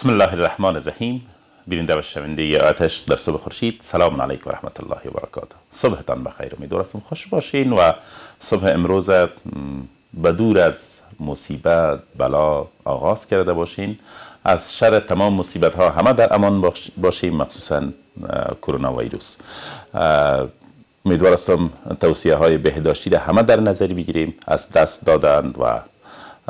بسم الله الرحمن الرحیم بیننده و شنونده آتش در صبح خورشید سلام علیکم و رحمت الله و برکاته صبحتان بخیر امیدوارم خوش باشین و صبح امروز به دور از مصیبت بلا آغاز کرده باشین از شر تمام مصیبت ها همه در امان باشیم مخصوصا کرونا ویروس امیدوار هستم توصیه های بهداشتی را همه در نظر بگیریم از دست دادن و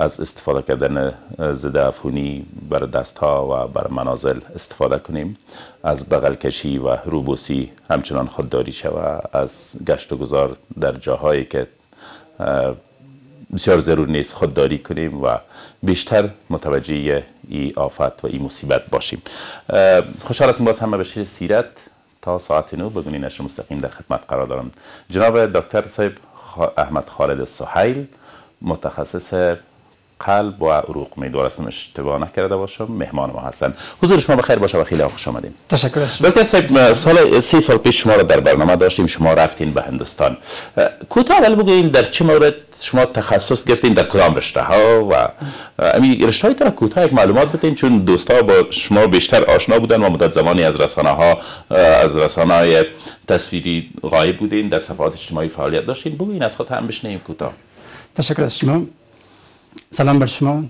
از استفاده کردن زده افونی بر دست ها و بر منازل استفاده کنیم. از بغل کشی و روبوسی همچنان خودداری شود. از گشت و گذار در جاهایی که بسیار ضرور نیست خودداری کنیم و بیشتر متوجه ای آفت و ای مصیبت باشیم. خوشحال هستم باز همه بشیر سیرت تا ساعت نو. بگونی نشر مستقیم در خدمت قرار دارم. جناب دکتر صاحب احمد خالد سحیل متخصص قلب و عروق امیدوار هستم اشتباه نکرده باشم مهمان ما هستن. حضور شما بخیر باشه و خیلی خوش آمدین. تشکر از دکتر صاحب سال سی سال پیش شما رو در برنامه داشتیم شما رفتین به هندوستان. کوتاه اول بگوین در چه مورد شما تخصص گرفتین؟ در کدام رشته ها؟ و امی رشته های کوتاه یک معلومات بدین چون دوستا با شما بیشتر آشنا بودن و مدت زمانی از رسانه ها از رسانه های تصویری غایب بودین در صفحات اجتماعی فعالیت داشتین. بگوین از خود هم بشنیم کوتاه. تشکر از شما. سلام بر شما.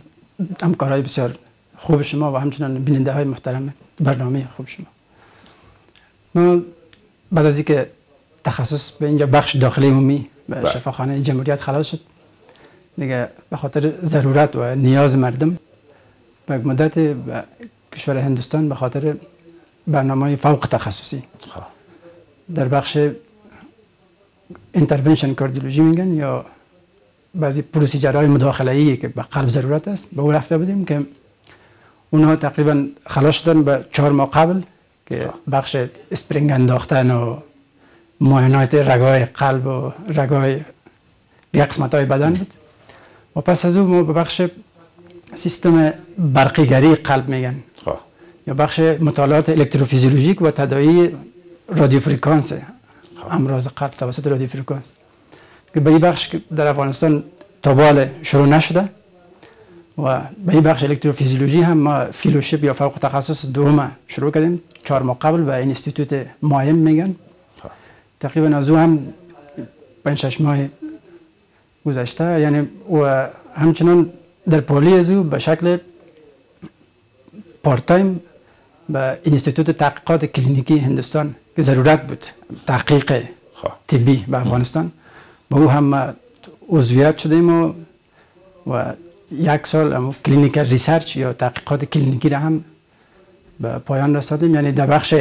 همکارای بسیار خوب شما و همچنان بیننده های محترم برنامه خوب شما. ما بعد از اینکه تخصص به اینجا بخش داخلی عمومی به شفاخانه جمهوریت خلاص شد دیگه به خاطر ضرورت و نیاز مردم به مدت به کشور هندوستان به خاطر برنامه فوق تخصصی. در بخش intervention cardiology میگن یا بعضی procedure های مداخله ای که به قلب ضرورت است به او رفته بودیم که اونها تقریبا خلاص شدن به چهار ماه قبل که بخش spring انداختن و معاینات رگای قلب و رگای دیگه قسمت های بدن بود. و پس از او ما به بخش سیستم برقیگری قلب میگن. یا بخش مطالعات الکتروفیزیولوژیک و تداوی رادیو فرکانس امراض قلب توسط رادیو فرکانس که به این بخش در افغانستان تا شروع نشده و به این بخش الکتروفیزیولوژی هم ما fellowship یا فوق تخصص دوم شروع کردیم چهار ماه قبل به اینستیتوت مایم میگن. تقریبا از او هم پنج شش ماه گذشته. یعنی و همچنان در پهلوی از او به شکل part time به اینستیتوت تحقیقات کلینیکی هندوستان که ضرورت بود تحقیق طبی به افغانستان. با او هم عضویت شدیم و, و یک سال هم clinical research یا تحقیقات کلینیکی را هم به پایان رسادیم. یعنی در بخش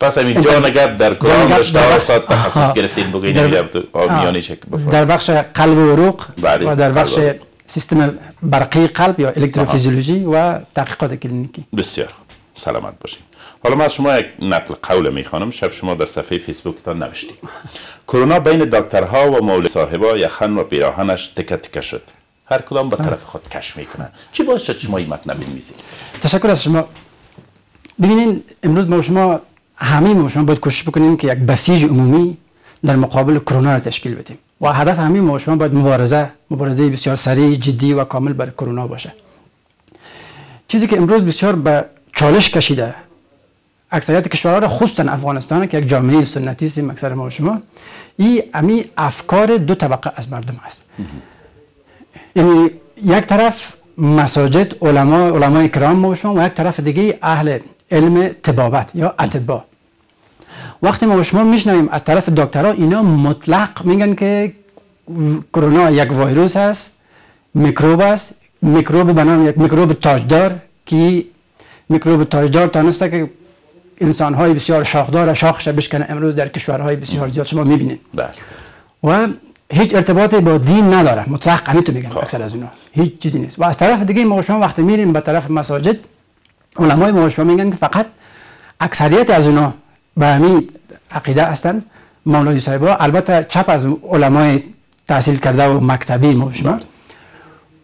پس همین جا نگر در کدام رشته استاد تخصص گرفتین بگوین در بخش قلب و عروق و در بخش سیستم برقی قلب یا الکتروفیزیولوژی و تحقیقات کلینیکی. بسیار سلامت باشین حالا از شما یک نقل قول می‌خوانم. شب شما در صفحه فیسبوکتان نوشتید. کرونا بین دکترها و مول صاحبا یخن و پیراهنش تکه تکه شد. هر کدام به طرف خود کش می‌کنن. چی باعث شد شما این مطلب بنویسید؟ تشکر از شما. ببینین امروز ما شما همه ما شما باید کوشش بکنیم که یک بسیج عمومی در مقابل کرونا را تشکیل بدیم. و هدف همه ما شما باید مبارزه مبارزه بسیار سریع جدی و کامل بر کرونا باشه. چیزی که امروز بسیار به چالش کشیده اکثریت کشورها را خصوصا افغانستان که یک جامعه سنتی است اکثر ما شما این امی افکار دو طبقه از مردم است. یعنی یک طرف مساجد علما علمای کرام ما شما و یک طرف دیگه اهل علم تبابت یا اتبا وقتی ما شما میشنویم از طرف دکترها اینا مطلق میگن که کرونا یک ویروس است میکروب است. میکروب بنام یک میکروب تاجدار که میکروب تاجدار تانسته که انسان های بسیار شاخدار شاخش بشکنه امروز در کشورهای بسیار زیاد. شما می‌بینید. بله. و هیچ ارتباطی با دین نداره مطلق تو میگن خب. اکثر از اونا هیچ چیزی نیست. و از طرف دیگه ما شما وقتی میریم به طرف مساجد علمای ما شما میگن که فقط اکثریت از اونا به همین عقیده هستن. مولای صاحبا البته چپ از علمای تحصیل کرده و مکتبی ما شما. بله.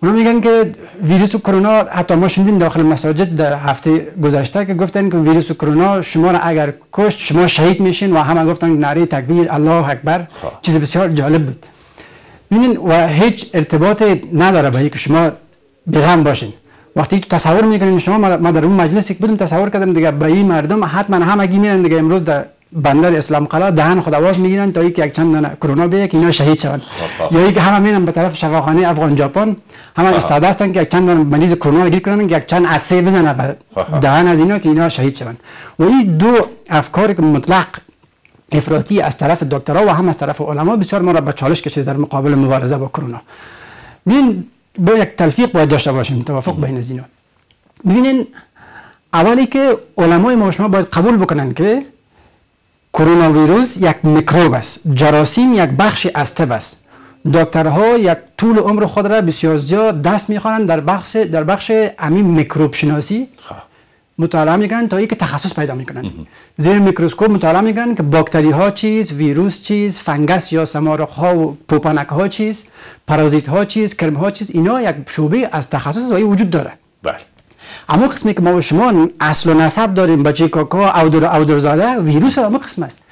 اونا میگن که ویروس کرونا حتی ما شنیدیم داخل مساجد در هفته گذشته که گفتن که ویروس کرونا شما را اگر کشت شما شهید میشین و همه گفتن نعره تکبیر الله اکبر. خب. چیز بسیار جالب بود. ببینین و هیچ ارتباط نداره به که شما بغم باشین. وقتی تو تصور می‌کنین شما ما در اون مجلس یک بودم تصور کردم دیگه به این مردم حتما همگی میرن دیگه امروز در بندر اسلام قلا دهن خود آواز می‌گیرن تا یک چند دانه کرونا بیه که اینا شهید شوند یا اینکه همه میرن به طرف شفاخانه افغان ژاپن همه استعداد هستن که یک چند دانه مریض کرونا گیر کنن که یک چند عدسه بزنه به دهن از اینا که اینا شهید شوند و این دو افکار که مطلق افراطی از طرف دکترها و هم از طرف علما بسیار ما را به چالش کشیده در مقابل مبارزه با کرونا. ببین با یک تلفیق باید داشته باشیم توافق بین از اینا. ببینین اولی که علمای ما شما باید قبول بکنن که کرونا ویروس یک میکروب است. جراثیم یک بخش از طب است. دکترها یک طول عمر خود را بسیار زیاد دست می‌خوانند در بخش در بخش امی میکروب شناسی مطالعه می‌کنن تا اینکه تخصص پیدا می‌کنن زیر میکروسکوپ مطالعه می‌کنن که باکتری ها چیز ویروس چیز فنگس یا سمارق ها و پوپانک ها چیز پارازیت ها چیز کرم ها چیز اینا یک شعبه از تخصص وجود داره. بله. اما قسمی که ما و شما اصل و نسب داریم کاکا او در زاده ویروس اما قسم است.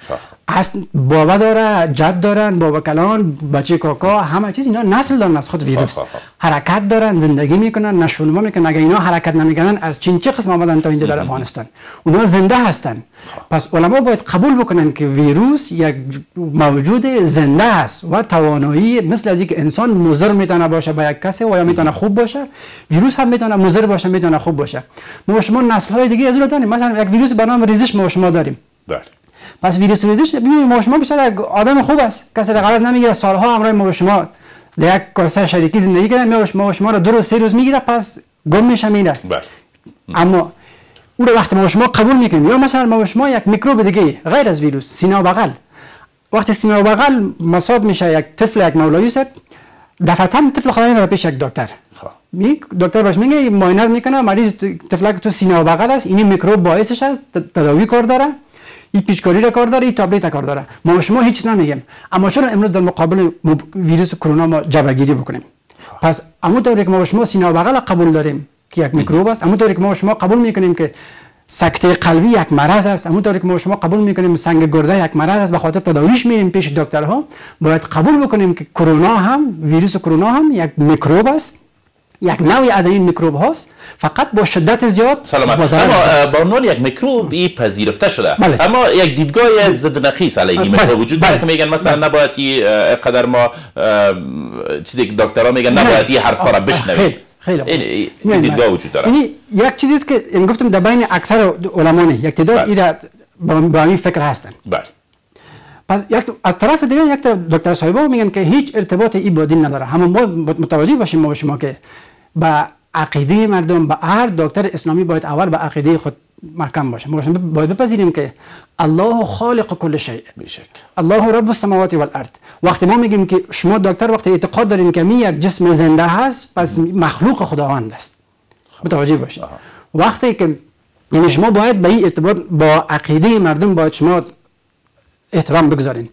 اصل بابا داره جد دارن بابا کلان بچه کاکا همه چیز اینا نسل دارن از خود ویروس. حرکت دارن زندگی می‌کنن نشونما می‌کنن اگه اینا حرکت نمی‌کنن؟ از چین چه قسم آمدن تا اینجا در افغانستان؟ اونا زنده هستن. پس علما باید قبول بکنن که ویروس یک موجود زنده است و توانایی مثل از اینکه انسان مضر می‌تونه باشه به یک کسی و یا می‌تونه خوب باشه ویروس هم می‌تونه مضر باشه می‌تونه خوب باشه. ما شما نسل های دیگه از داریم. مثلا یک ویروس به نام ریزش ما شما داریم. بله. پس ویروس ریزش ما شما بیشتر آدم خوب است. کسی را غرض نمی‌گیره سالها همراه ما شما در یک کاسه شریکی زندگی کردن ما شما را دو روز سه روز می‌گیره پس گم میشه میره. بله. اما او رو وقتی ما شما قبول می‌کنیم. یا مثلا ما شما یک میکروب دیگه غیر از ویروس سینه و بغل. وقتی سینه و بغل مصاب میشه یک طفل یک مولایی سر دفعتا طفل خدا می‌بره پیش یک دکتر. می دکتر باش میگه معاینه می‌کنه مریض طفلک تو سینه و بغل است این میکروب باعثش است تداوی کار داره. این پیشکاری را کار داره این تابلت کار داره. ما شما هیچ نمیگیم. اما چرا امروز در مقابل ویروس کرونا ما جبهگیری بکنیم؟ پس اما طوری که ما شما سینه و بغل قبول داریم که یک میکروب است اما طوری که ما شما قبول می‌کنیم که سکته قلبی یک مرض است اما طوری که ما شما قبول می‌کنیم سنگ گرده یک مرض است به خاطر تداویش میریم پیش دکترها باید قبول بکنیم که کرونا هم ویروس کرونا هم یک میکروب است. یک نوعی از این میکروب هاست فقط با شدت زیاد سلامت. اما با عنوان یک میکروب این پذیرفته شده. بله. اما یک دیدگاه ضد نقیص علیه این میکروب وجود داره که میگن مثلا نباید این قدر ما چیزی که دکترها میگن نباید این حرفا را بشنوید. خیلی این دیدگاه وجود داره. یعنی یک چیزی که این گفتم در بین اکثر علما یک تعداد این با این فکر هستن. بله. پس یک از طرف دیگه یک دکتر صاحبا میگن که هیچ ارتباط این با دین نداره. همون ما متوجه باشیم ما شما که با عقیده مردم با هر دکتر اسلامی باید اول به عقیده خود محکم باشه. ما باید بپذیریم که الله خالق کل شیء. الله رب السماوات والارض. وقتی ما میگیم که شما دکتر وقتی اعتقاد دارین که می یک جسم زنده هست پس مخلوق خداوند است. متوجه باشید. وقتی که یعنی شما باید به این ارتباط با عقیده مردم باید شما احترام بگذارین.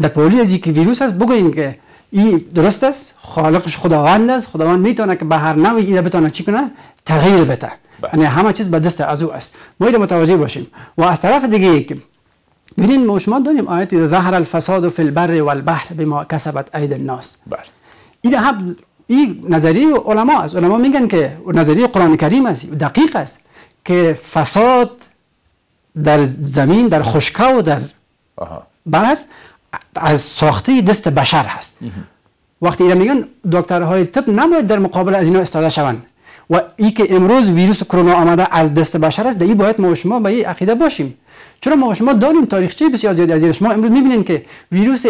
در پولی از که ویروس هست بگوین که این درست است خالقش خداوند است. خداوند می‌تونه که به هر نوعی این بتونه چی کنه؟ تغییر بده. یعنی همه چیز به دست از او است. ما اینو متوجه باشیم. و از طرف دیگه که ببینین ما شما داریم آیت ظهر الفساد فی البر والبحر بما کسبت اید الناس. بله. این هم این نظریه علما است. علما میگن که نظریه قرآن کریم است دقیق است که فساد در زمین در خشکه و در بر از ساخته دست بشر هست. وقتی اینا میگن دکترهای طب نباید در مقابل از اینا استفاده شوند. و ای که امروز ویروس کرونا آمده از دست بشر است در این باید ما و شما به این عقیده باشیم. چرا ما و شما داریم تاریخچه بسیار زیادی از شما امروز می‌بینین که ویروس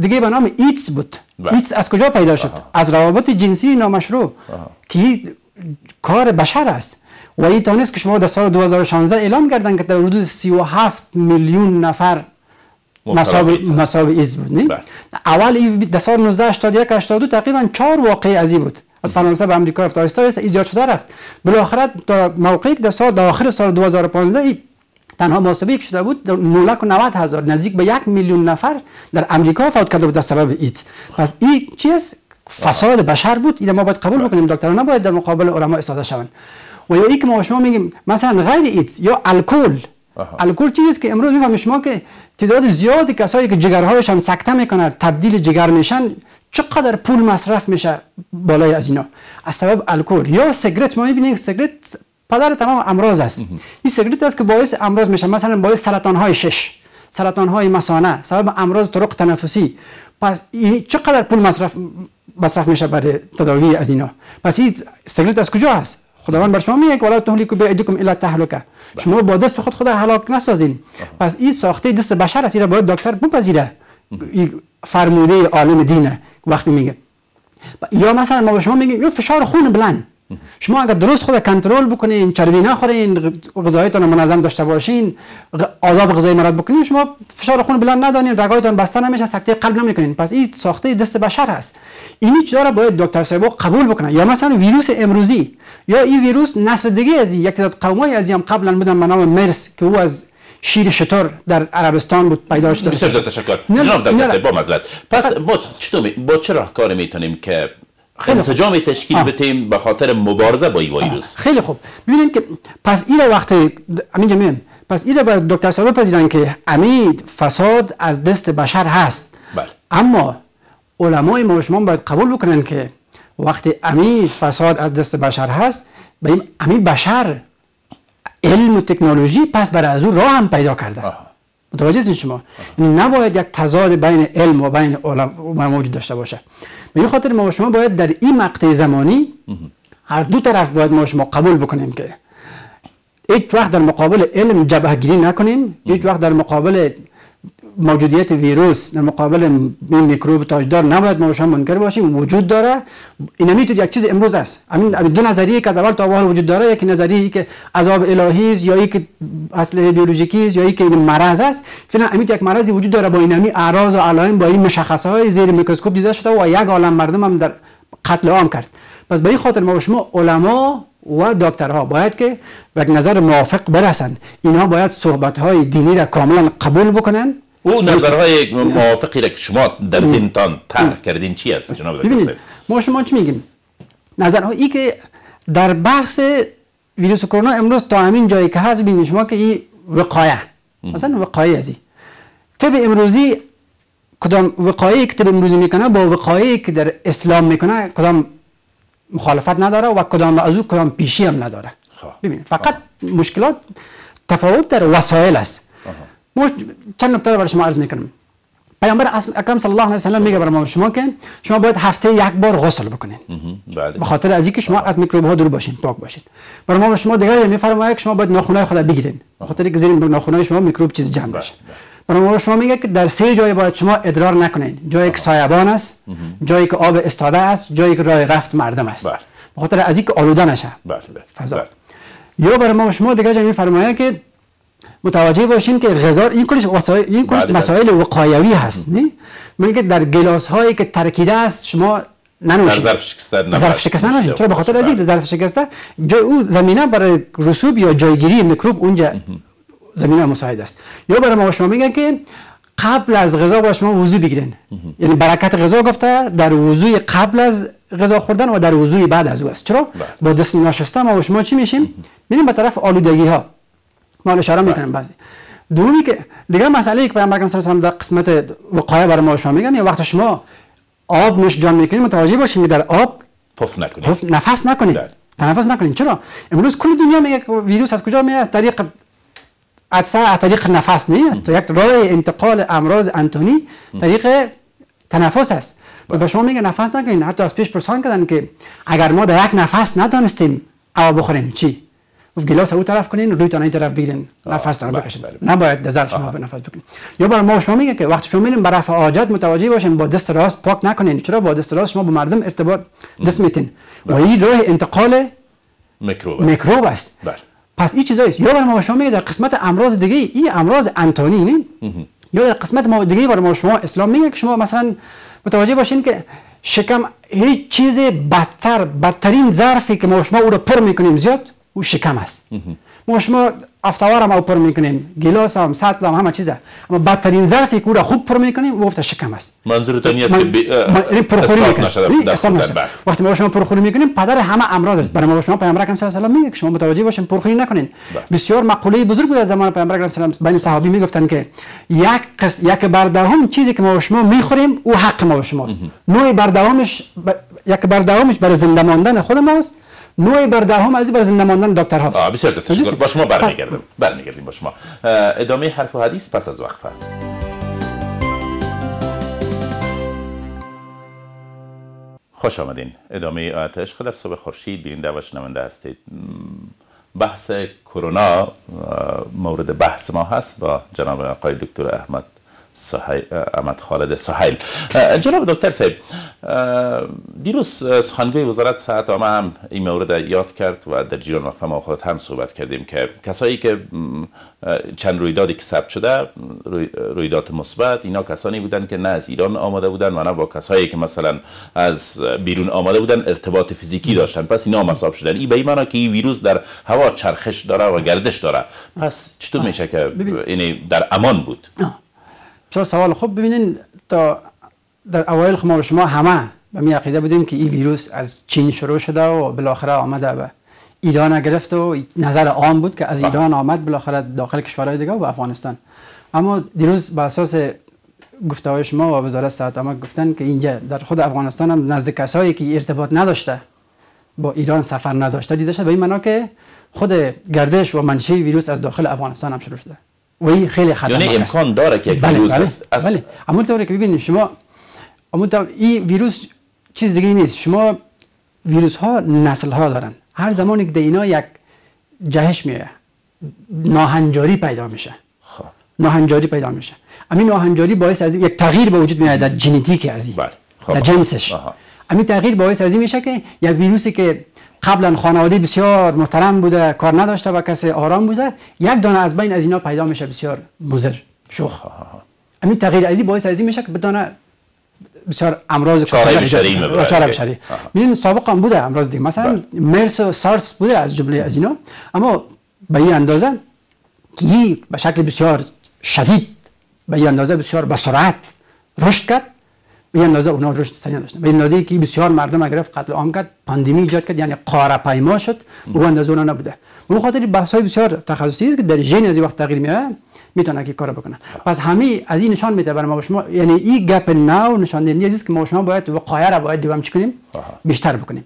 دیگه به نام ایتس بود. ایتس از کجا پیدا شد؟ از روابط جنسی نامشروع که کار بشر است. و این تانست که شما در سال 2016 اعلام کردن که در حدود 37 میلیون نفر مصاب ایز بود نه؟ اول در سال 1981 82 تقریبا چهار واقعه از بود. از فرانسه به امریکا رفت آهسته ایجاد شده رفت. بالاخره تا موقعی که در سال در آخر سال 2015 تنها محاسبه یک شده بود 990 هزار. نزدیک به یک میلیون نفر در امریکا فوت کرده بود در سبب ایدز. پس این چیز فساد بشر بود. این ما باید قبول بکنیم دکتران نباید در مقابل علما استفاده شوند. و یا ای که ما شما میگیم مثلا غیر ایدز یا الکل الکل چیزی که امروز می‌فهمیم شما که تعداد زیادی کسایی که جگرهایشان سکته می‌کنند تبدیل جگر میشن چقدر پول مصرف میشه بالای از اینا. از سبب الکل یا سیگرت ما می‌بینیم سیگرت پدر تمام امراض است. این سیگرت است که باعث امراض میشه. مثلا باعث سرطان های شش سرطان های مثانه سبب امراض طرق تنفسی. پس این چقدر پول مصرف مصرف میشه برای تداوی از اینا؟ پس این سیگرت از کجا هست؟ خداوند بر شما میگه که ولا تهلیکو بیدکم الا تهلکه. شما با دست خود خود هلاک نسازین. پس این ساخته دست بشر است. باید دکتر بپذیره. فرموده عالم دینه. وقتی میگه. یا مثلا ما به شما میگیم فشار خون بلند. شما اگر درست خود کنترل بکنین چربی نخورین غذایتان منظم داشته باشین آداب غذایی مراد بکنین شما فشار خون بلند ندانین رگایتان بسته نمیشه سکته قلب نمی‌کنین. پس این ساخته دست بشر هست. اینی چیزا را باید دکتر صاحب قبول بکنن یا مثلا ویروس امروزی یا این ویروس نسل دیگه از یک تعداد قومای از هم قبلا بودن به نام مرس که او از شیر شطور در عربستان بود پیدا شده. بسیار تشکر. جناب دکتر با مزرد پس با چطور با چه راهکار می‌تونیم که انسجام تشکیل بتیم به خاطر مبارزه با این ویروس. خیلی خوب. ببینید که پس این وقتی امین میگم پس این باید دکتر صاحب پذیرن که امید فساد از دست بشر هست. بله. اما علمای ما شما باید قبول بکنن که وقتی امید فساد از دست بشر هست به این امید بشر علم و تکنولوژی پس برای از او راه هم پیدا کرده. متوجه شما. یعنی نباید یک تضاد بین علم و بین علم موجود داشته باشه. به خاطر ما شما باید در این مقطع زمانی هر دو طرف باید ما شما قبول بکنیم که هیچ وقت در مقابل علم جبهه گیری نکنیم هیچ وقت در مقابل موجودیت ویروس در مقابل این میکروب تاجدار نباید ما شما منکر باشیم وجود داره. این می‌تونه یک چیز امروز است. همین دو نظریه که از اول تا اول وجود داره یکی نظریه که عذاب الهی است یا که اصل بیولوژیکی است یا که این مرض است. فعلا امید یک مرضی وجود داره با این اعراض و علائم با این مشخصه های زیر میکروسکوپ دیده شده و یک عالم مردم هم در قتل عام کرد. پس به این خاطر ما شما علما و دکترها باید که به نظر موافق برسن اینا باید صحبت های دینی را کاملا قبول بکنن. او نظرهای موافقی را که شما در دینتان طرح کردین چی است جناب دکتر ما شما چی میگیم؟ نظرهایی که در بحث ویروس کرونا امروز تا همین جایی که هست ببینید شما که این وقایه مثلا وقایه ازی. طب امروزی کدام وقایه که طب امروزی می‌کنه با وقایه که در اسلام می‌کنه کدام مخالفت نداره و کدام از او کدام پیشی هم نداره. خب. ببینید فقط مشکلات تفاوت در وسایل است. چند نکته برای شما عرض می‌کنم. پیامبر اکرم صلی الله علیه و سلم میگه برای شما که شما باید هفته یک بار غسل بکنین. بله. به خاطر از اینکه شما از میکروب ها دور باشین پاک باشین. برای ما شما دیگه میفرمایه که شما باید ناخونای خود بگیرین. به خاطر اینکه زیر ناخونای شما میکروب چیز جمع بشه برای ما شما میگه که در سه جای باید شما ادرار نکنین. جایی که سایبان است جایی که آب استاده است جایی که راه رفت مردم است. بله. به خاطر از اینکه آلوده نشه. بله فضا. یا برای ما شما دیگه میفرمایه که متوجه باشین که غذا این کلش وسایل این کلش مسائل وقایوی هست نه؟ میگه در گلاس هایی که ترکیده است شما ننوشید در ظرف شکسته ظرف شکسته ننوشید چرا؟ به خاطر از اینکه ظرف شکسته. جای او زمینه برای رسوب یا جایگیری میکروب اونجا زمینه مساعد است. یا برای ما شما میگن که قبل از غذا با شما وضو بگیرین. یعنی برکت غذا گفته در وضوی قبل از غذا خوردن و در وضوی بعد از او است. چرا؟ با دست ناشسته ما شما چی میشیم؟ میریم به طرف آلودگی ها ما اشاره می‌کنیم بعضی. دومی که دیگه مسئله که پیامبر صلی الله در قسمت وقایه برای ما شما میگم یا وقت شما آب نوش جان می‌کنید متوجه باشید در آب پف نکنید. پف نفس نکنید. تنفس نکنید. چرا؟ امروز کل دنیا میگه ویروس از کجا میاد؟ از طریق عدسه از طریق نفس تو یک راه انتقال امراض انتونی طریق تنفس است. به شما میگه نفس نکنید. حتی از پیش پرسان کردن که اگر ما در یک نفس ندانستیم آب بخوریم چی؟ گفت گلاس او طرف کنین روی این طرف بگیرین. نفس دارن بکشین نباید در شما به نفس بکنین. یا برای ما شما میگه که وقتی شما میرین برای رفع حاجت متوجه باشین با دست راست پاک نکنین. چرا؟ با دست راست شما با مردم ارتباط دست میتین و این راه انتقال میکروب است. پس این چیزاییست. یا برای ما شما میگه در قسمت امراض دیگه این امراض انتونی نه؟ یا در قسمت ما دیگه برای ما شما اسلام میگه که شما مثلا متوجه باشین که شکم هیچ چیز بدتر بدترین ظرفی که ما شما او رو پر می‌کنیم زیاد او شکم است. ما شما افتوار هم پر می‌کنیم گلاس هم سطل هم همه چیزه. اما بدترین ظرفی که او خوب پر می‌کنیم او گفته شکم است. منظور تو نیست که بی... یعنی پرخوری می‌کنیم نشده. وقتی ما شما پرخوری می‌کنیم پدر همه امراض است. برای ما شما پیامبر اکرم صلی الله علیه و میگه شما متوجه باشین پرخوری نکنین. بسیار مقوله بزرگ بود از زمان پیامبر اکرم صلی الله علیه و بین صحابی می‌گفتن که یک قس... یک چیزی که ما شما می‌خوریم او حق ما و شماست. نوع بردهمش ب... یک بردهمش برای زنده ماندن خود ماست. نوع بردهم از برای زنده ماندن دکتر هاست. بسیار تشکر با شما برمیگردیم برمیگردیم با شما. ادامه حرف و حدیث پس از وقفه. خوش آمدین. ادامه آیت عشق در صبح خورشید. بیننده و شنونده هستید. بحث کرونا مورد بحث ما هست با جناب آقای دکتر احمد احمد خالد سهیل. جناب دکتر صاحب دیروز سخنگوی وزارت صحت عامه هم این مورد یاد کرد و در جریان وقفه ما خودت هم صحبت کردیم که کسایی که چند رویدادی که ثبت شده رویداد مثبت اینا کسانی بودن که نه از ایران آمده بودن و نه با کسایی که مثلا از بیرون آمده بودن ارتباط فیزیکی داشتن. پس اینا هم شدن. این به این معنی که این ویروس در هوا چرخش داره و گردش داره. پس چطور میشه که یعنی در امان بود؟ چرا سوال خوب ببینین تا در اوایل ما شما همه به می عقیده بودیم که این ویروس از چین شروع شده و بالاخره آمده به ایران گرفت و نظر عام بود که از ایران آمد بالاخره داخل کشورهای دیگه و افغانستان. اما دیروز به اساس گفته شما و وزارت صحت عامه گفتن که اینجا در خود افغانستان هم نزد کسایی که ارتباط نداشته با ایران سفر نداشته دیده شده. به این معنا که خود گردش و منشأ ویروس از داخل افغانستان هم شروع شده. و این خیلی خطرناک یعنی امکان داره که بله ویروس بله است بله. اما طوری که ببینید شما اما این ویروس چیز دیگه نیست. شما ویروس ها نسل ها دارن. هر زمانی که اینا یک جهش میاد ناهنجاری پیدا میشه. خب. ناهنجاری پیدا میشه. همین ناهنجاری باعث از یک تغییر به وجود میاد در ژنتیک از این. بله. خب. در جنسش. آها. همین تغییر باعث از این میشه که یک ویروسی که قبلا خانواده بسیار محترم بوده کار نداشته و کسی آرام بوده یک دانه از بین از اینا پیدا میشه بسیار مضر شوخ. همین تغییر ازی باعث از این میشه که بدانه بسیار امراض چاره بشری. می‌دونید سابق هم بوده امراض دیگه. مثلا مرس و سارس بوده از جمله از اینا. اما به این اندازه که به شکل بسیار شدید به این اندازه بسیار به سرعت رشد کرد. به اندازه اونا رشد سریع داشتن به اندازه که بسیار مردم گرفت قتل عام کرد پاندمی ایجاد کرد یعنی قاره پیما شد او اندازه اونا نبوده. به خاطر بحث های بسیار تخصصی است که در ژن از وقت تغییر میاد می‌تونه که کار بکنه. پس همه از این نشان میده برای ما شما یعنی این گپ نو نشان دهنده است که ما شما باید وقایه را باید دیگه آها. بیشتر بکنیم.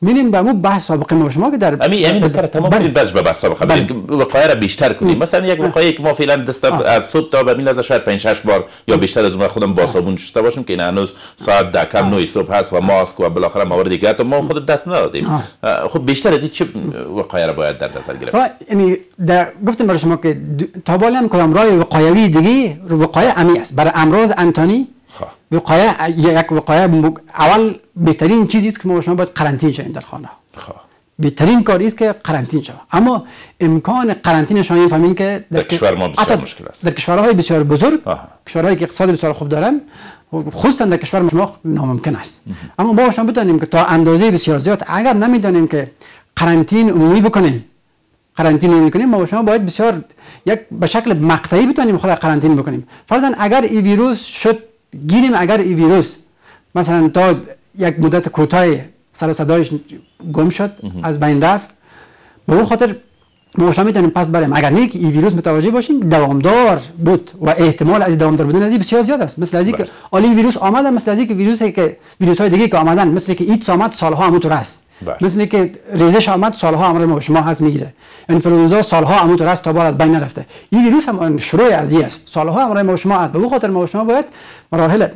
میریم به اون بحث سابقه ما شما که در امی امی دکتر تمام بله. کنید بعدش به بحث سابقه. بله. بریم که وقایع را بیشتر کنیم. مثلا یک وقایعی که ما فعلا دست از صبح تا به این لحظه شاید 5 6 بار یا بیشتر از اون خودم با صابون شسته باشیم که این هنوز ساعت ده کم 9 صبح هست و ماسک و بالاخره موارد دیگه تو ما خود دست ندادیم. خب بیشتر از این چه وقایع را باید در نظر گرفت یعنی در گفتم برای شما که تا بالا هم کدام راه وقایوی دیگه رو وقایع امی است. برای امراض انتانی خب. وقایع یک وقایع مگ- اول بهترین چیزی است که ما شما باید قرنطینه شویم در خانه. خب. بهترین کاری است که قرنطینه شویم. اما امکان قرنطینه شویم فهمیم که در کشور ما بسیار مشکل است. در کشورهای بسیار بزرگ. کشورهایی که اقتصاد بسیار خوب دارن خصوصا در کشور ما ناممکن است. اما ما شما بدانیم که تا اندازه بسیار زیاد اگر نمی‌دانیم که قرنطین عمومی بکنیم قرنطینه عمومی کنیم ما شما باید بسیار یک به شکل مقطعی بتونیم خود قرنطینه بکنیم. فرضاً اگر این ویروس شد گیریم اگر این ویروس. مثلا تا یک مدت کوتاه سر و صدایش گم شد از بین رفت. به اون خاطر ما شما می‌تونیم پس بریم. اگر نه که این ویروس متوجه باشیم دوامدار بود و احتمال از دوامدار بودن از بسیار زیاد است. مثل از اینکه بله. عالی ویروس آمده مثل از اینکه ویروسی که ویروس های دیگه که آمدن مثل که ایدز آمد سالها همونطور است. بله. مثل که ریزش آمد سالها امر ما شما هست می‌گیره. انفلوئنزا سالها همونطور است تا بار از بین نرفته. این ویروس هم شروع از است. سالها همرای ما شما است به خاطر ما شما باید مراحل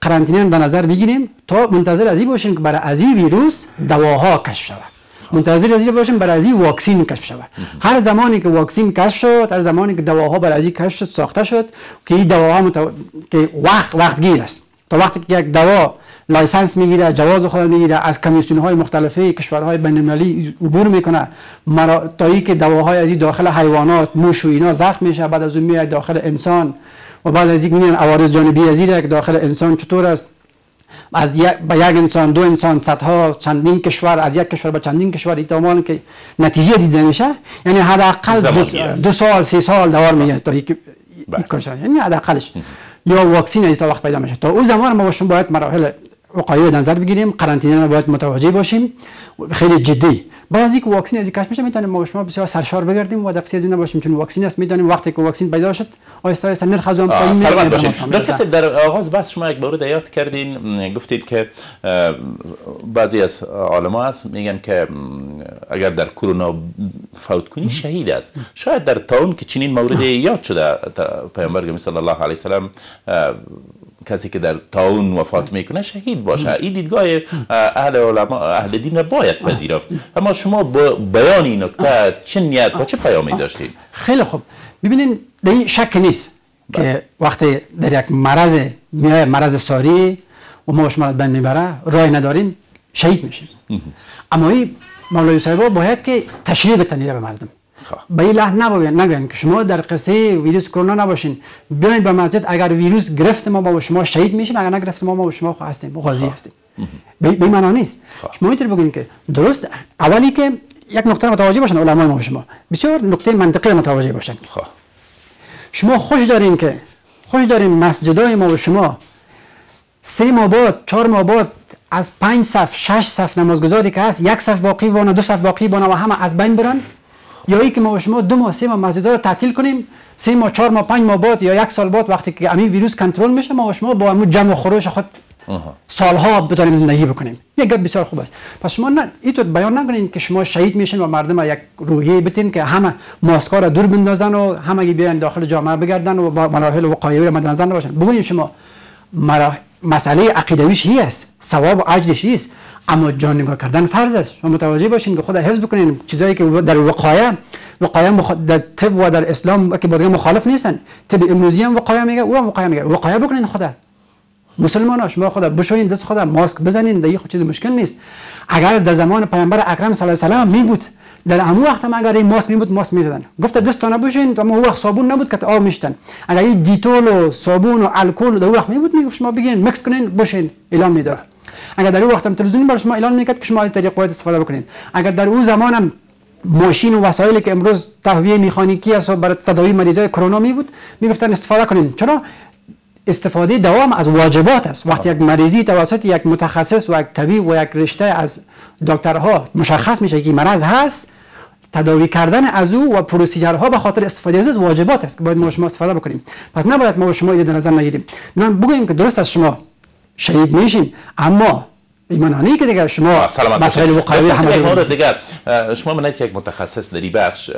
قرنطینه در نظر بگیریم تا منتظر از این باشیم که برای از ویروس دواها کشف شود. منتظر از باشیم برای از واکسین کشف شود. هر زمانی که واکسین کشف شد هر زمانی که دواها برای از کشف شد ساخته شد که این دواها متو... که وقت وقت گیر است. تا وقتی که یک دوا license می‌گیره جواز خود می‌گیره از کمیسیون های مختلفه کشورهای بین المللی عبور می‌کنه. مرا... تا ای که دواهای از داخل حیوانات موش و اینا زخم میشه بعد از اون میاد داخل انسان. و بعد از این میان عوارض جانبی از این که داخل انسان چطور است. از یک به یک انسان دو انسان صدها چندین کشور از یک کشور به چندین کشور احتمال که نتیجه دیده میشه. یعنی حداقل دو. دو سال سه سال دوار میگه تا یک بله. یعنی حداقلش. یا واکسین از تا وقت پیدا میشه. تا اون زمان ما باشون باید مراحل وقایع در نظر بگیریم قرنطینه رو باید متوجه باشیم. خیلی جدی. بعد که واکسین از کشف میشه می‌تونیم ما و شما بسیار سرشار بگردیم و دقیقی از این نباشیم. چون واکسین است می‌دونیم وقتی که واکسین پیدا شد آهسته آهسته نرخ از اون پایین و. صاحب، در آغاز بحث شما یک مورد یاد کردین. گفتید که بعضی از علما هست میگن که اگر در کرونا فوت کنی شهید است. شاید در تاون که چنین مورد یاد شده. پیامبر صلی الله علیه اه، کسی که در تاون وفات می‌کنه شهید باشه. این دیدگاه اه، اهل علما اهل دین باید پذیرفت. اما شما با بیان این نکته چه نیت و چه پیامی داشتید؟ خیلی خوب. ببینین در این شک نیست که وقتی در یک مرض میای مرض ساری و ما شما رو بین می‌بره رای نداریم شهید میشیم. اما این مولوی صاحبا باید که تشریح بتنیره به مردم. به این لحن نباید نگوین که شما در قصه ویروس کرونا نباشین. بیاین به مسجد اگر ویروس گرفت ما با شما شهید میشیم اگر نگرفت ما با شما هستیم غازی هستیم. به معنا نیست. شما اینطور بگین که درست اولی که یک نکته متوجه باشن علمای ما شما. بسیار نکته منطقی متوجه باشن. خواه شما خوش دارین که خوش دارین مسجدای ما و شما. سه ماه بعد چهار ماه بعد از پنج صف شش صف نمازگزاری که هست یک صف باقی بانه دو صف باقی بانه و همه از بین برن. یا ای که ما و شما دو ماه سه ماه مسجدها رو تعطیل کنیم سه ماه چهار ماه پنج ماه بعد یا یک سال بعد وقتی که همین ویروس کنترل میشه ما و شما با همون جمع خروش خود سالها بتونیم زندگی بکنیم. یک گپ بسیار خوب است. پس شما نه اینطور بیان نکنین که شما شهید میشین و مردم یک روحیه بتین که همه ماسکا را دور بندازن و همه بیان داخل جامعه بگردن و با مراحل وقایعی را مد نظر نباشن. بگوین شما مرا- مسئله عقیدویش هی است؟ ثواب و اجرش است؟ اما جان نگاه کردن فرض است. شما متوجه باشین که خود حفظ بکنین. چیزایی که در وقایع وقایع مخ... در طب و در اسلام که با مخالف نیستن. طب امروزی هم وقایع میگه او هم وقایع میگه. وقایع بکنین خدا. مسلمان شما خدا بشوین دست خدا ماسک بزنین دیگه خود چیز مشکل نیست. اگر از در زمان پیامبر اکرم صلی الله علیه و می بود در همون وقت هم اگر این ماسک می بود ماسک می‌زدن گفت دستانه بشین اما اون وقت صابون نبود که آب میشتن. اگر این دیتول و صابون و الکل در وقت می بود می‌گفت شما بگین مکس کنین بشین اعلان می‌داد اگر در اون وقت هم تلویزیون برای شما اعلان می‌کرد که شما از طریق باید استفاده بکنین. اگر در اون زمان هم ماشین و وسایلی که امروز تهویه مکانیکی است و برای تداوی مریضای کرونا می بود می‌گفتن استفاده کنین. چرا؟ استفاده دوام از واجبات است. وقتی یک مریضی توسط یک متخصص و یک طبیب و یک رشته از دکترها مشخص میشه که مرض هست تداوی کردن از او و پروسیجرها به خاطر استفاده از واجبات است که باید ما شما استفاده بکنیم. پس نباید ما شما در نظر نگیریم. نه بگوییم که درست از شما شهید میشین اما ایمانانی که دیگه شما مسائل دکتر، همه مورد دیگر شما من یک متخصص در بخش.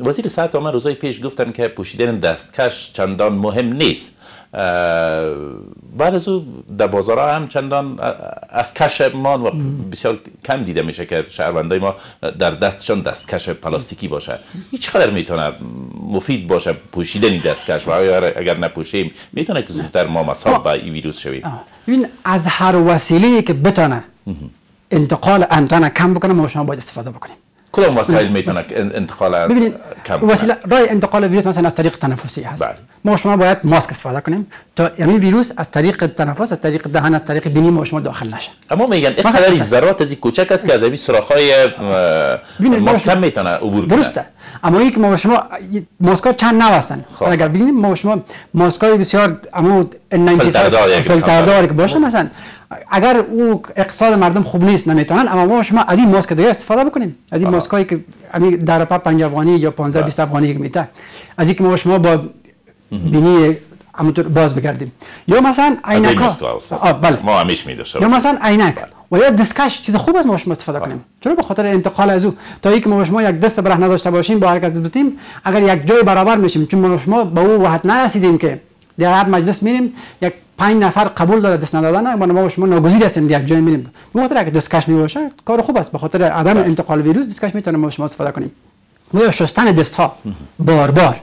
وزیر صحت آمد روزای پیش گفتن که پوشیدن دستکش چندان مهم نیست. بعد از او در بازارها هم چندان از کشمان و بسیار کم دیده میشه که شهروندای ما در دستشان دستکش پلاستیکی باشه. این چقدر می‌تونه مفید باشه. پوشیدن این دستکش و اگر, نپوشیم می‌تونه که زودتر ما مصاب به این ویروس شویم. ببین از هر وسیله که بتونه انتقال انتان کم بکنه ما شما باید استفاده بکنیم. کدام وسایل می‌تونه که انتقال کم؟ وسیله راه انتقال ویروس مثلا از طریق تنفسی هست بله. ما شما باید ماسک استفاده کنیم تا همین ویروس از طریق تنفس از طریق دهن از طریق بینی ما شما داخل نشه اما میگن اقداری. ذرات از کوچک است که از این سراخ‌های ببینید، ما ماسکم شما- می‌تونه عبور کنه درسته اما این که ما شما ماسکا چند نوع هستن خب. اگر ببینیم ما شما ماسکای بسیار اما فیلتردار که باشه مثلا اگر او اقتصاد مردم خوب نیست نمی‌تونن اما ما شما از این ماسک دیگه استفاده بکنیم. از این. ماسکایی که همین در پا 5 افغانی یا 15 20 افغانی که میته از این که ما شما با بینی همونطور باز بگردیم یا مثلا از عینک. ها بله. ما همیش میداشته یا مثلا عینک. و یا دستکش چیز خوب است ما شما استفاده کنیم. چرا؟ به خاطر انتقال از او. تا اینکه ما شما یک دست بره نداشته باشیم با هر کس بتیم اگر یک جای برابر میشیم چون ما شما به او وحدت نرسیدیم که در هر مجلس میریم یک پنج نفر قبول داره دست ندادن ما ما شما ناگزیر هستیم یک جای میریم. به خاطر اگر دستکش می باشه کار خوب است. به خاطر عدم انتقال ویروس دستکش می‌تونه ما شما استفاده کنیم. یا شستن دست ها بار بار.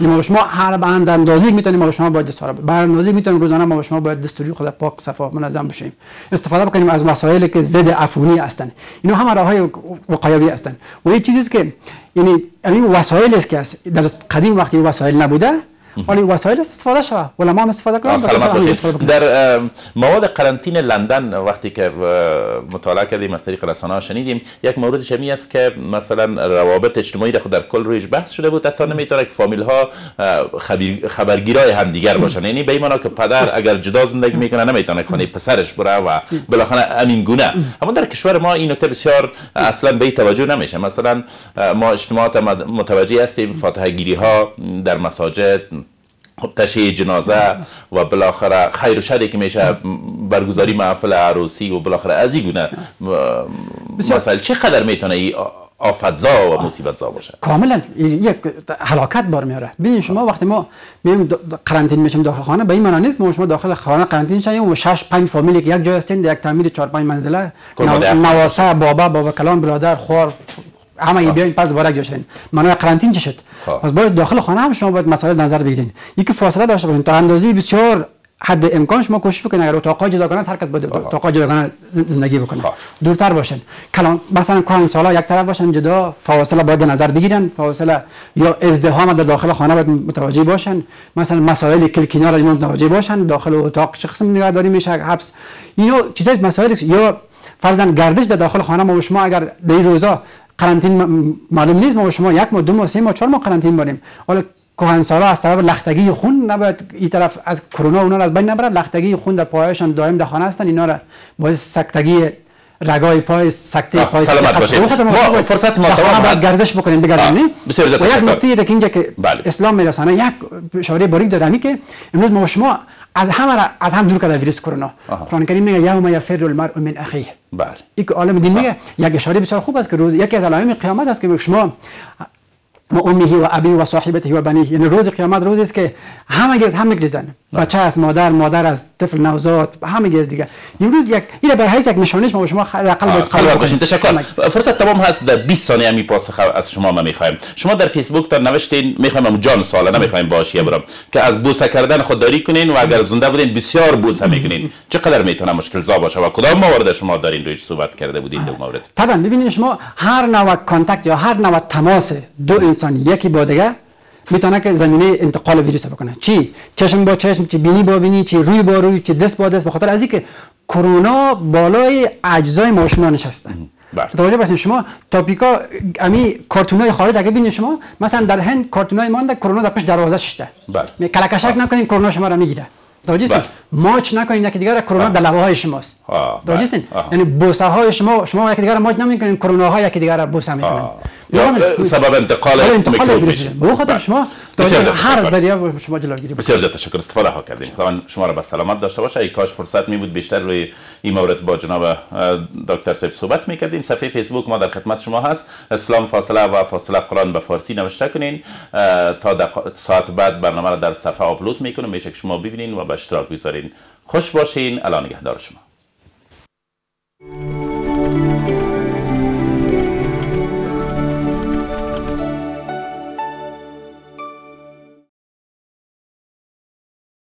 یعنی ما شما هر به اندازه می‌تونیم ما شما باید دست ها رو به اندازه می‌تونیم روزانه ما شما باید دستوری خود پاک صفا منظم بشیم. استفاده بکنیم از وسایلی که ضد عفونی هستند اینا همه راه های وقایوی هستند و یه چیزی که یعنی همین وسایل است که در قدیم وقتی وسایل نبوده ولی وسایل استفاده شود علما هم استفاده کنند. در مواد قرنطینه لندن وقتی که مطالعه کردیم از طریق رسانه شنیدیم یک مورد شمی است که مثلا روابط اجتماعی را خود در کل رویش بحث شده بود. حتی نمی‌تونه که فامیل ها خبرگیرای همدیگر باشن. یعنی به این که پدر اگر جدا زندگی می‌کنه نمی‌تونه خانه پسرش بره و بالاخره همین گونه. اما در کشور ما این نکته بسیار اصلا به توجه نمیشه. مثلا ما اجتماعات متوجه هستیم فاتحه گیری ها در مساجد تشییع جنازه و بالاخره خیر و شری که میشه برگزاری محفل عروسی و بالاخره از این گونه. مسائل چقدر می‌تونه این آفتزا و مصیبت زا باشه کاملا یک هلاکت بار میاره ببینید شما وقتی ما میایم د- قرنطینه میشیم داخل خانه به این معنی نیست ما شما داخل خانه قرنطینه شیم و شش پنج فامیلی که یک جای هستین در یک تعمیر چهار پنج منزله. نواسه بابا بابا کلان برادر خور همه یه بیاین پس دوباره جا شدین معنای قرنطینه چی شد؟ خب. پس باید داخل خانه هم شما باید مسائل نظر بگیرین. یکی فاصله داشته باشین. تا اندازه بسیار حد امکان شما کوشش بکنین. اگر اتاقای جداگانه هر کس باید اتاقای جداگانه زن- زندگی بکنه. خب. دورتر باشن کلان مثلا کهن سالا یک طرف باشن جدا فاصله باید نظر بگیرن. فاصله یا ازدحام در داخل خانه باید متوجه باشن. مثلا مسائل کل کنار اینا متوجه باشن. داخل اتاق چه قسم نگهداری میشه حبس. اینا چیزای مسائل یا فرضاً گردش در داخل خانه ما و شما اگر در روزا قرنطین معلوم نیست ما شما یک ماه دو ماه سه ماه چهار ماه قرنطین باریم حالا کهنسالا از طرف لختگی خون نباید این طرف از کرونا اونا را از بین نبرن لختگی خون در پایشان دائم در خانه هستن اینا را باعث سکتگی رگای پای سکته پای سلامت باشید. ما فرصت ما تمام باید هست. گردش بکنین بگردین آه، بسیار یک. نکته دیگه که اینجا که بله. اسلام میرسانه یک اشاره باریک داره همین که امروز ما شما از همه را از هم دور کرده ویروس کرونا. قرآن کریم میگه یوم یفر المرء من اخیه. بله. یک عالم دین میگه یک اشاره بسیار خوب است که روز یکی از علائم قیامت است که شما و امه و ابی و صاحبته و بنیه یعنی روز قیامت روزی است که همه گز همه گریزن. بچه از مادر مادر از طفل نوزاد همه گز دیگه. امروز یک این بر حیث یک نشانش ما شما حداقل باید قبول باشین. تشکر. فرصت تمام هست در 20 ثانیه می پاسخ از شما ما می‌خوایم. شما در فیسبوک تا نوشتین می‌خوایم جان سواله نمی‌خوایم باشیه برم. که از بوسه کردن خودداری کنین و اگر زنده بودین بسیار بوسه می‌کنین. چقدر می‌تونه مشکل زا باشه و کدام موارد شما دارین رویش صحبت کرده بودین دو مورد؟ طبعا ببینید شما هر نوع کانتکت یا هر نوع تماس دو انسان یکی با دیگه می‌تونه که زمینه انتقال ویروس بکنه. چی؟ چشم با چشم چی بینی با بینی چی روی با روی چی دست با دست به خاطر از اینکه کرونا بالای اجزای ما و شما نشسته. بله. متوجه باشین شما تاپیکا امی کارتونای خارج اگه ببینید شما مثلا در هند کارتونای مانده کرونا در پشت دروازه شده بله. کلکشک نکنین کرونا شما را می‌گیره. متوجه بله. ماچ نکنین یکی دیگه را کرونا در لبه های شماست بله. آها. یعنی بوسه های شما شما یکی دیگه را ماچ نمی‌کنین کرونا ها یکی دیگه را بوسه می‌کنن. سبب انتقال سبب انتقال. به خاطر بله. شما هر. ذریعه شما جلوگیری. بسیار زیاد تشکر. استفاده ها کردیم. خداوند شما را به سلامت داشته باشه. ای کاش فرصت می بود بیشتر روی این مورد با جناب دکتر صاحب صحبت می‌کردیم صفحه فیسبوک ما در خدمت شما هست. اسلام فاصله و فاصله قرآن به فارسی نوشته کنین. تا دق- ساعت بعد برنامه را در صفحه آپلود می‌کنیم میشه که شما ببینین و به اشتراک بگذارین. خوش باشین. الان نگهدار شما.